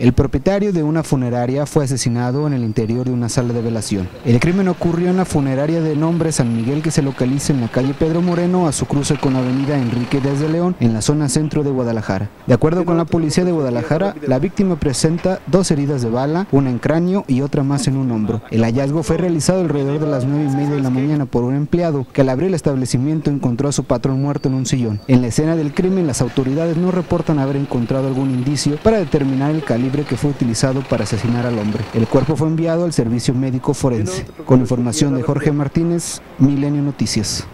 El propietario de una funeraria fue asesinado en el interior de una sala de velación. El crimen ocurrió en la funeraria de nombre San Miguel que se localiza en la calle Pedro Moreno a su cruce con la avenida Enrique desde León en la zona centro de Guadalajara. De acuerdo con la policía de Guadalajara, la víctima presenta dos heridas de bala, una en cráneo y otra más en un hombro. El hallazgo fue realizado alrededor de las nueve y media de la mañana por un empleado que al abrir el establecimiento encontró a su patrón muerto en un sillón. En la escena del crimen las autoridades no reportan haber encontrado algún indicio para determinar el que fue utilizado para asesinar al hombre. El cuerpo fue enviado al servicio médico forense. Con información de Jorge Martínez, Milenio Noticias.